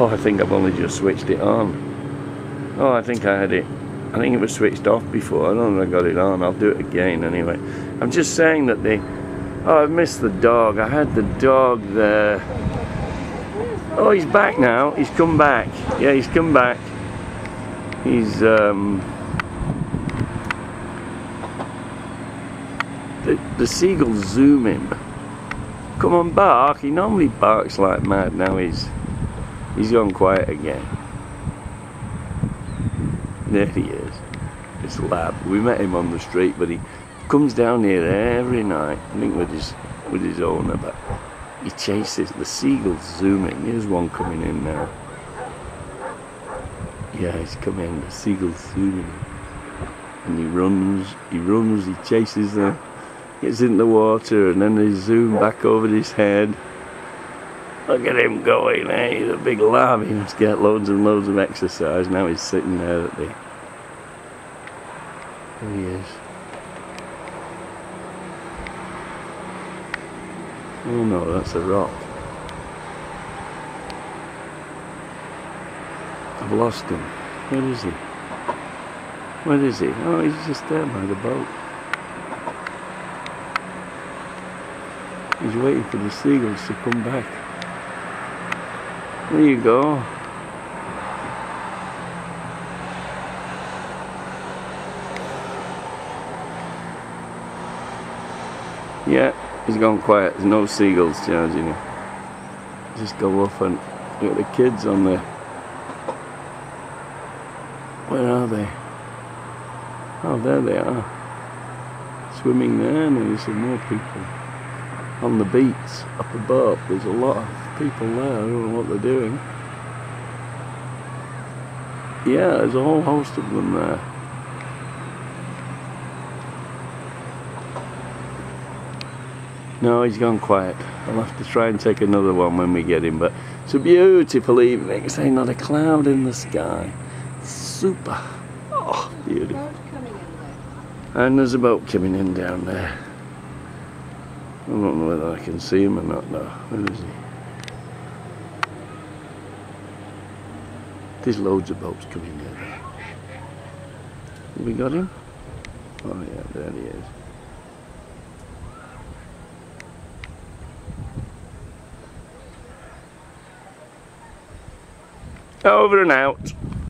Oh, I think I've only just switched it on. Oh, I think I had it. I think it was switched off before. I don't know I got it on. I'll do it again anyway. I'm just saying that the... Oh, I've missed the dog. I had the dog there. Oh, he's back now. He's come back. Yeah, he's come back. He's, um... The, the seagulls zoom him. Come on, bark. He normally barks like mad. Now he's... He's gone quiet again. There he is. It's Lab. We met him on the street, but he comes down here every night. I think with his with his owner, but he chases the seagulls zooming. Here's one coming in now. Yeah, he's coming. The seagulls zooming, and he runs. He runs. He chases them. Gets in the water, and then they zoom back over his head. Look at him going, eh? He's a big lab. He must get loads and loads of exercise. Now he's sitting there at the... There he is. Oh no, that's a rock. I've lost him. Where is he? Where is he? Oh, he's just there by the boat. He's waiting for the seagulls to come back. There you go. Yeah, he's gone quiet. There's no seagulls charging him. Just go off and look at the kids on there. Where are they? Oh, there they are. Swimming there, and there's some more people. On the beach, up above, there's a lot of people there. I don't know what they're doing. Yeah, there's a whole host of them there. No, he's gone quiet. I'll have to try and take another one when we get him. But it's a beautiful evening. It's not a cloud in the sky. Super. Oh, beautiful. And there's a boat coming in down there. I don't know whether I can see him or not. No, where is he? There's loads of boats coming in. Have we got him? Oh yeah, there he is. Over and out.